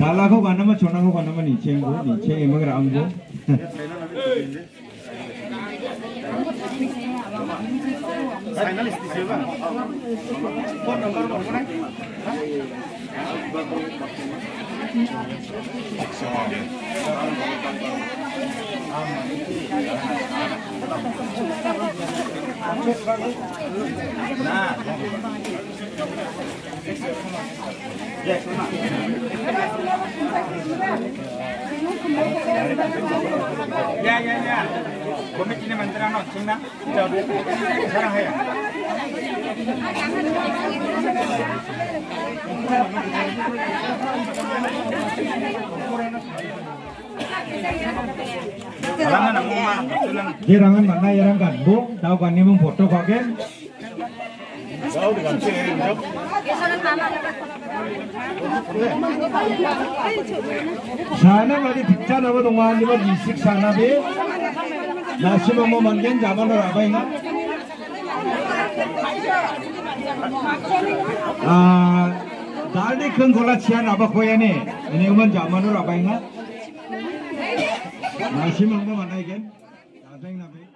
भालाको भन्नमा छोनाको भन्नमा निछेङको निछे ना Ya, ya, ya. Komisi Menteri Anak Cina, sekarang ya. Kalangan kalangan. 나우리 같이 해요. 샤나가리 빅자나가 동안이가 이식 샤나비? 나시마 뭐 만든 자반을 아바이나? 아 달리 큰 돌아 치안 아바 고야니? 이네만 자만을 아바이나? 나시마 뭐 만나이겐? 나생나비?